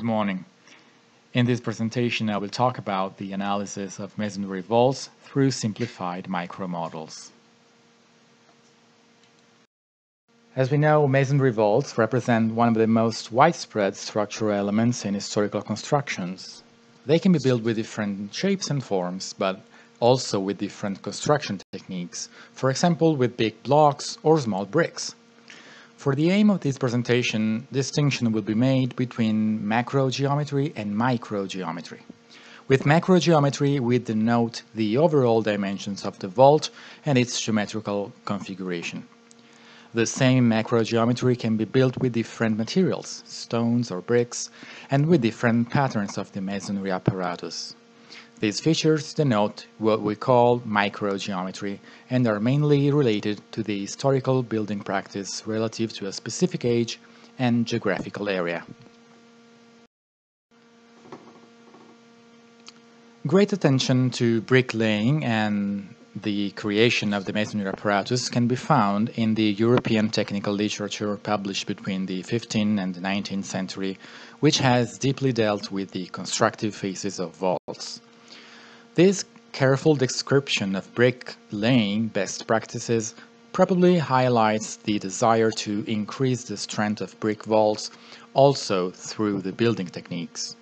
Good morning. In this presentation, I will talk about the analysis of masonry vaults through simplified micromodels. As we know, masonry vaults represent one of the most widespread structural elements in historical constructions. They can be built with different shapes and forms, but also with different construction techniques, for example with big blocks or small bricks. For the aim of this presentation, distinction will be made between macro geometry and micro geometry. With macro geometry, we denote the overall dimensions of the vault and its geometrical configuration. The same macro geometry can be built with different materials, stones or bricks, and with different patterns of the masonry apparatus. These features denote what we call microgeometry and are mainly related to the historical building practice relative to a specific age and geographical area. Great attention to bricklaying and the creation of the masonry apparatus can be found in the European technical literature published between the 15th and the 19th century, which has deeply dealt with the constructive phases of vaults. This careful description of bricklaying best practices probably highlights the desire to increase the strength of brick vaults also through the building techniques.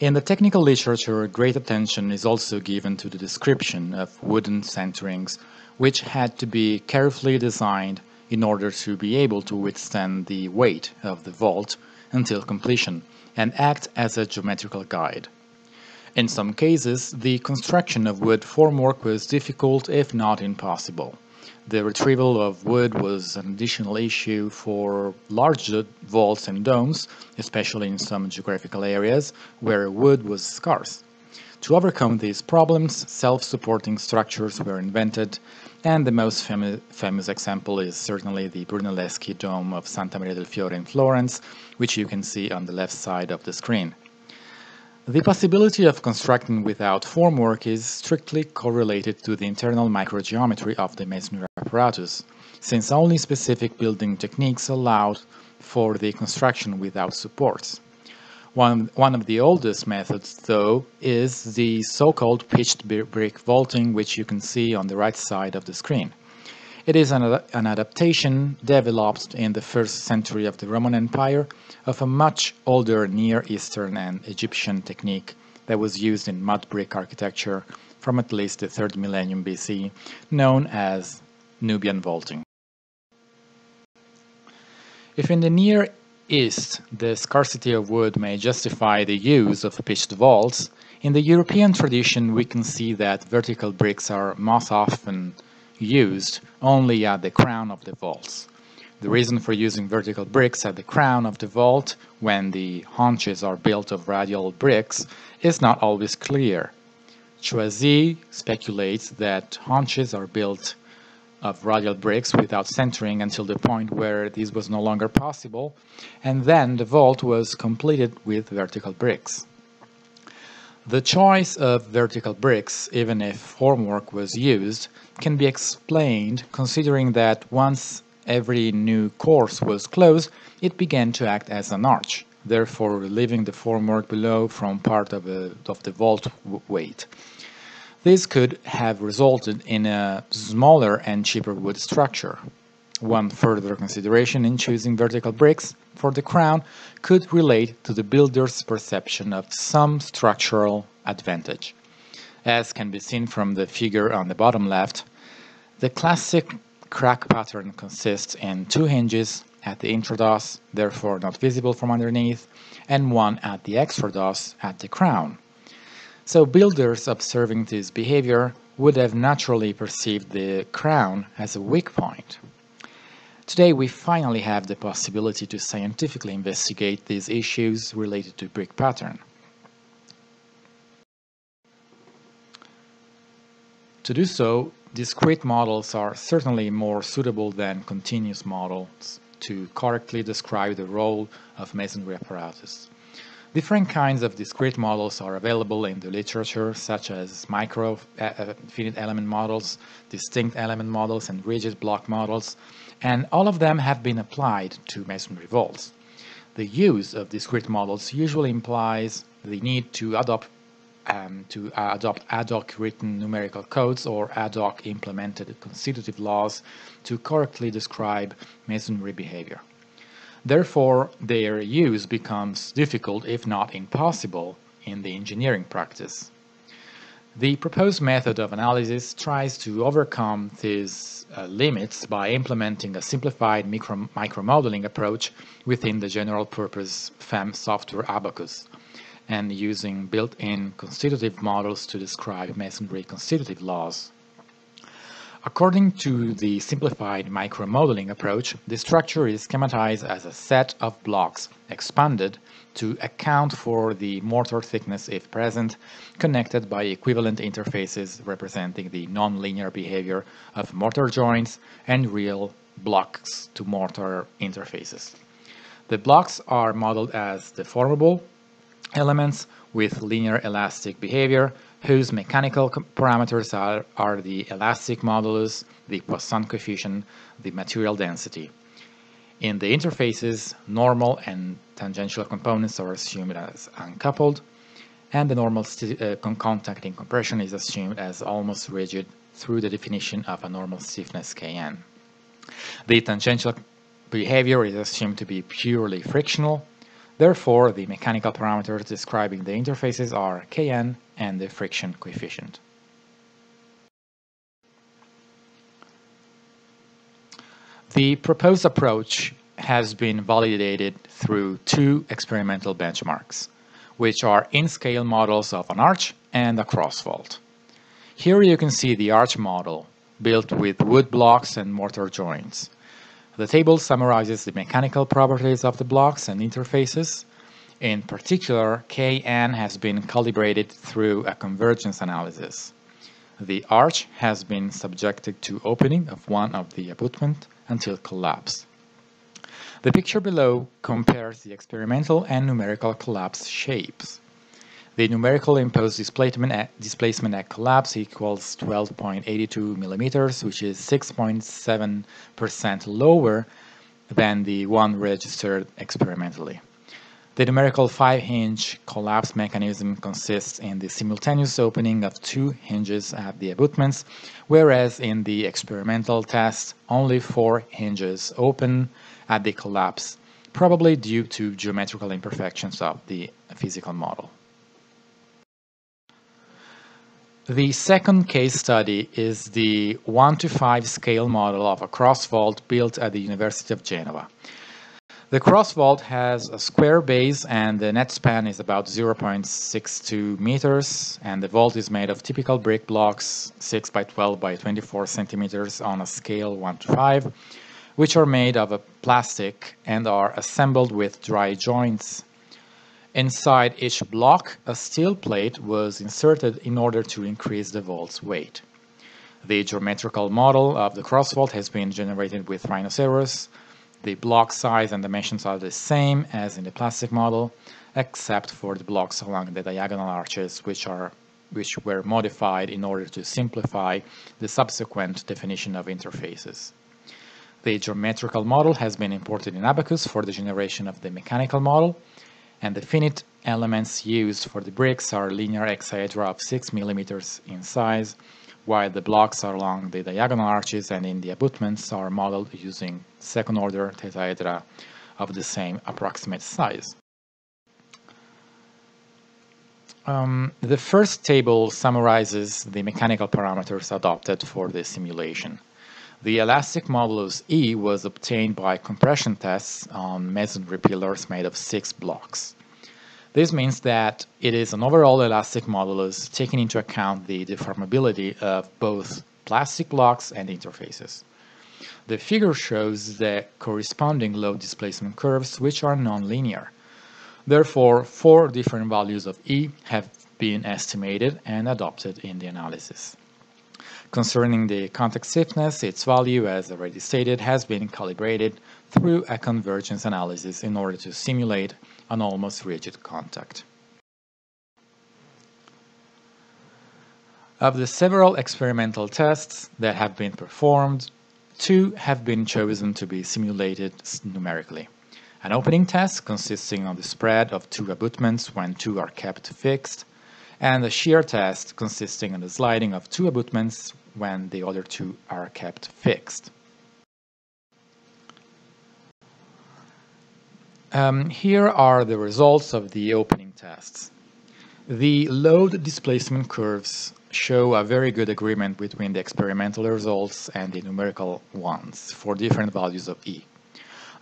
In the technical literature, great attention is also given to the description of wooden centerings, which had to be carefully designed in order to be able to withstand the weight of the vault until completion and act as a geometrical guide. In some cases, the construction of wood formwork was difficult if not impossible. The retrieval of wood was an additional issue for larger vaults and domes, especially in some geographical areas where wood was scarce. To overcome these problems, self-supporting structures were invented, and the most fam famous example is certainly the Brunelleschi Dome of Santa Maria del Fiore in Florence, which you can see on the left side of the screen. The possibility of constructing without formwork is strictly correlated to the internal microgeometry of the masonry apparatus, since only specific building techniques allowed for the construction without supports. One, one of the oldest methods, though, is the so-called pitched brick vaulting, which you can see on the right side of the screen. It is an, an, adaptation developed in the first century of the Roman Empire of a much older Near Eastern and Egyptian technique that was used in mud brick architecture from at least the 3rd millennium BC, known as Nubian vaulting. If in the Near East the scarcity of wood may justify the use of pitched vaults, in the European tradition we can see that vertical bricks are most often used only at the crown of the vaults. The reason for using vertical bricks at the crown of the vault when the haunches are built of radial bricks is not always clear. Choisy speculates that haunches are built of radial bricks without centering until the point where this was no longer possible, and then the vault was completed with vertical bricks. The choice of vertical bricks, even if formwork was used, can be explained considering that once every new course was closed, it began to act as an arch, therefore relieving the formwork below from part of, a, of the vault weight. This could have resulted in a smaller and cheaper wood structure. One further consideration in choosing vertical bricks for the crown could relate to the builder's perception of some structural advantage. As can be seen from the figure on the bottom left, the classic crack pattern consists in two hinges at the intrados, therefore not visible from underneath, and one at the extrados at the crown. So builders observing this behavior would have naturally perceived the crown as a weak point. Today we finally have the possibility to scientifically investigate these issues related to brick pattern. To do so, discrete models are certainly more suitable than continuous models to correctly describe the role of masonry apparatus. Different kinds of discrete models are available in the literature, such as micro uh, uh, finite element models, distinct element models, and rigid block models, and all of them have been applied to masonry vaults. The use of discrete models usually implies the need to adopt um, to uh, adopt ad hoc written numerical codes or ad hoc implemented constitutive laws to correctly describe masonry behavior. Therefore, their use becomes difficult, if not impossible, in the engineering practice. The proposed method of analysis tries to overcome these uh, limits by implementing a simplified micro micromodeling approach within the general-purpose FEM software Abaqus and using built-in constitutive models to describe masonry constitutive laws. According to the simplified micromodeling approach, the structure is schematized as a set of blocks expanded to account for the mortar thickness if present, connected by equivalent interfaces representing the nonlinear behavior of mortar joints and real blocks to mortar interfaces. The blocks are modeled as deformable elements with linear elastic behavior whose mechanical parameters are, are the elastic modulus, the Poisson coefficient, the material density. In the interfaces, normal and tangential components are assumed as uncoupled, and the normal uh, contact in compression is assumed as almost rigid through the definition of a normal stiffness Kn. The tangential behavior is assumed to be purely frictional, Therefore, the mechanical parameters describing the interfaces are Kn and the friction coefficient. The proposed approach has been validated through two experimental benchmarks, which are in-scale models of an arch and a cross vault. Here you can see the arch model, built with wood blocks and mortar joints. The table summarizes the mechanical properties of the blocks and interfaces. In particular, Kn has been calibrated through a convergence analysis. The arch has been subjected to opening of one of the abutment until collapse. The picture below compares the experimental and numerical collapse shapes. The numerical imposed displacement at, displacement at collapse equals 12.82 millimeters, which is 6.7% lower than the one registered experimentally. The numerical 5-hinge collapse mechanism consists in the simultaneous opening of two hinges at the abutments, whereas in the experimental test only four hinges open at the collapse, probably due to geometrical imperfections of the physical model. The second case study is the 1 to 5 scale model of a cross vault built at the University of Genova. The cross vault has a square base and the net span is about 0.62 meters and the vault is made of typical brick blocks 6 by 12 by 24 centimeters on a scale 1 to 5 which are made of a plastic and are assembled with dry joints Inside each block, a steel plate was inserted in order to increase the vault's weight. The geometrical model of the cross vault has been generated with Rhinoceros. The block size and dimensions are the same as in the plastic model, except for the blocks along the diagonal arches, which are which were modified in order to simplify the subsequent definition of interfaces. The geometrical model has been imported in Abaqus for the generation of the mechanical model, and the finite elements used for the bricks are linear hexaedra of 6 millimeters in size, while the blocks along the diagonal arches and in the abutments are modeled using second-order tetrahedra of the same approximate size. Um, the first table summarizes the mechanical parameters adopted for the simulation. The elastic modulus E was obtained by compression tests on masonry pillars made of six blocks. This means that it is an overall elastic modulus taking into account the deformability of both plastic blocks and interfaces. The figure shows the corresponding load displacement curves which are nonlinear. Therefore, four different values of E have been estimated and adopted in the analysis. Concerning the contact stiffness, its value, as already stated, has been calibrated through a convergence analysis in order to simulate an almost rigid contact. Of the several experimental tests that have been performed, two have been chosen to be simulated numerically. an opening test consisting of the spread of two abutments when two are kept fixed, and a shear test consisting of the sliding of two abutments when the other two are kept fixed. Um, here are the results of the opening tests. The load displacement curves show a very good agreement between the experimental results and the numerical ones for different values of E.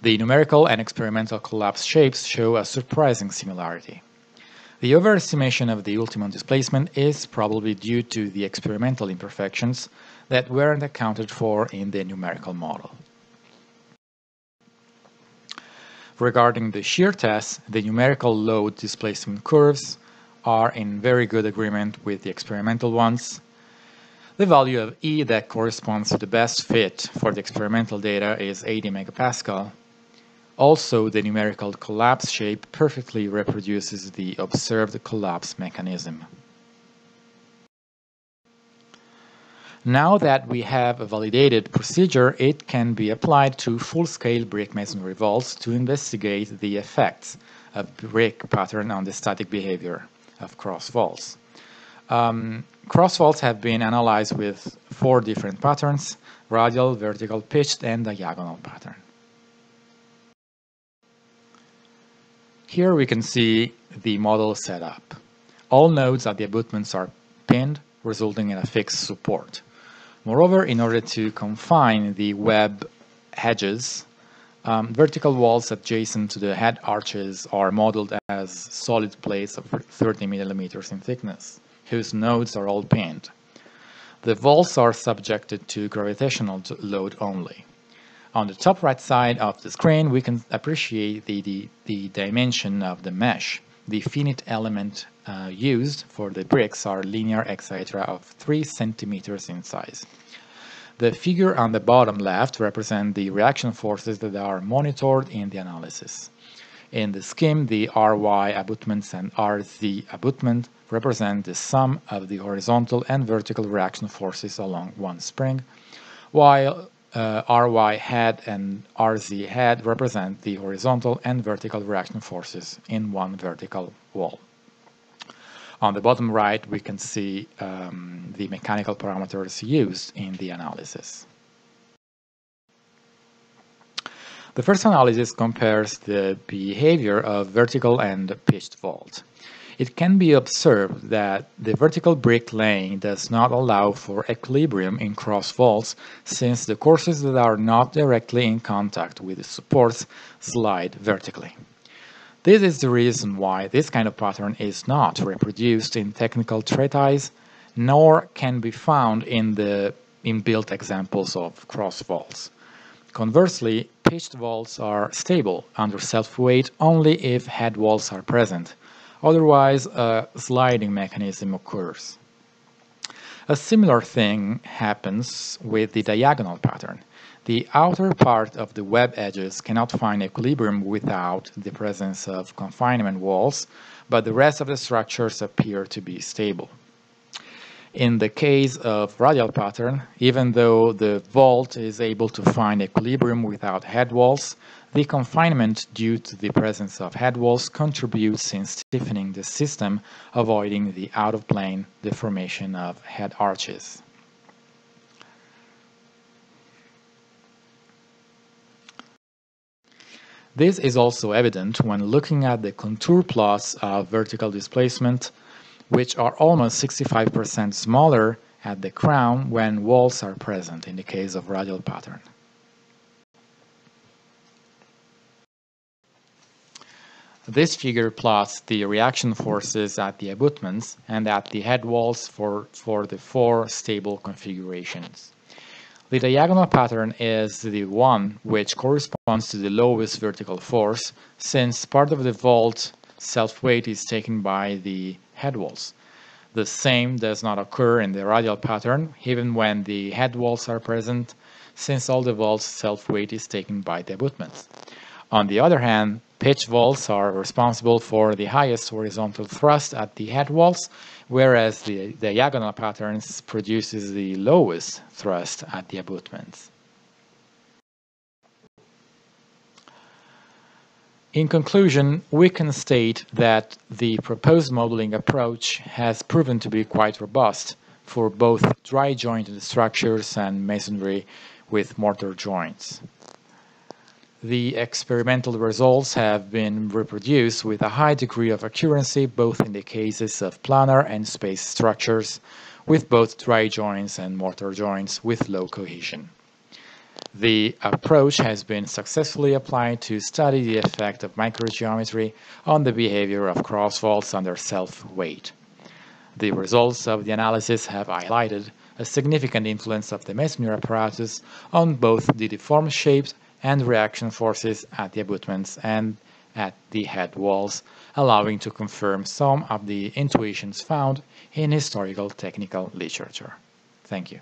The numerical and experimental collapse shapes show a surprising similarity. The overestimation of the ultimum displacement is probably due to the experimental imperfections that weren't accounted for in the numerical model. Regarding the shear test, the numerical load displacement curves are in very good agreement with the experimental ones. The value of E that corresponds to the best fit for the experimental data is 80 megapascal. Also, the numerical collapse shape perfectly reproduces the observed collapse mechanism. Now that we have a validated procedure, it can be applied to full-scale brick masonry vaults to investigate the effects of brick pattern on the static behavior of cross vaults. Um, cross vaults have been analyzed with four different patterns, radial, vertical, pitched, and diagonal pattern. Here we can see the model setup. All nodes at the abutments are pinned, resulting in a fixed support. Moreover, in order to confine the web edges, um, vertical walls adjacent to the head arches are modeled as solid plates of 30 millimeters in thickness, whose nodes are all pinned. The walls are subjected to gravitational load only. On the top right side of the screen, we can appreciate the, the, the dimension of the mesh. The finite element uh, used for the bricks are linear etc. of 3 centimeters in size. The figure on the bottom left represents the reaction forces that are monitored in the analysis. In the scheme, the RY abutments and RZ abutment represent the sum of the horizontal and vertical reaction forces along one spring, while uh, RY head and RZ head represent the horizontal and vertical reaction forces in one vertical wall. On the bottom right, we can see um, the mechanical parameters used in the analysis. The first analysis compares the behavior of vertical and pitched vault. It can be observed that the vertical brick laying does not allow for equilibrium in cross vaults since the courses that are not directly in contact with the supports slide vertically. This is the reason why this kind of pattern is not reproduced in technical treatise, nor can be found in the inbuilt examples of cross vaults. Conversely, pitched vaults are stable under self-weight only if head walls are present, otherwise a sliding mechanism occurs. A similar thing happens with the diagonal pattern. The outer part of the web edges cannot find equilibrium without the presence of confinement walls, but the rest of the structures appear to be stable. In the case of radial pattern, even though the vault is able to find equilibrium without head walls, the confinement due to the presence of head walls contributes in stiffening the system, avoiding the out-of-plane deformation of head arches. This is also evident when looking at the contour plots of vertical displacement, which are almost 65% smaller at the crown when walls are present in the case of radial pattern. This figure plots the reaction forces at the abutments and at the head walls for, for the four stable configurations. The diagonal pattern is the one which corresponds to the lowest vertical force, since part of the vault self-weight is taken by the head walls. The same does not occur in the radial pattern, even when the head walls are present, since all the vault's self-weight is taken by the abutments. On the other hand, pitch vaults are responsible for the highest horizontal thrust at the head walls, whereas the diagonal patterns produces the lowest thrust at the abutments. In conclusion, we can state that the proposed modeling approach has proven to be quite robust for both dry jointed structures and masonry with mortar joints. The experimental results have been reproduced with a high degree of accuracy both in the cases of planar and space structures, with both dry joints and mortar joints with low cohesion. The approach has been successfully applied to study the effect of microgeometry on the behavior of cross vaults under self-weight. The results of the analysis have highlighted a significant influence of the masonry apparatus on both the deformed shapes and reaction forces at the abutments and at the head walls, allowing to confirm some of the intuitions found in historical technical literature. Thank you.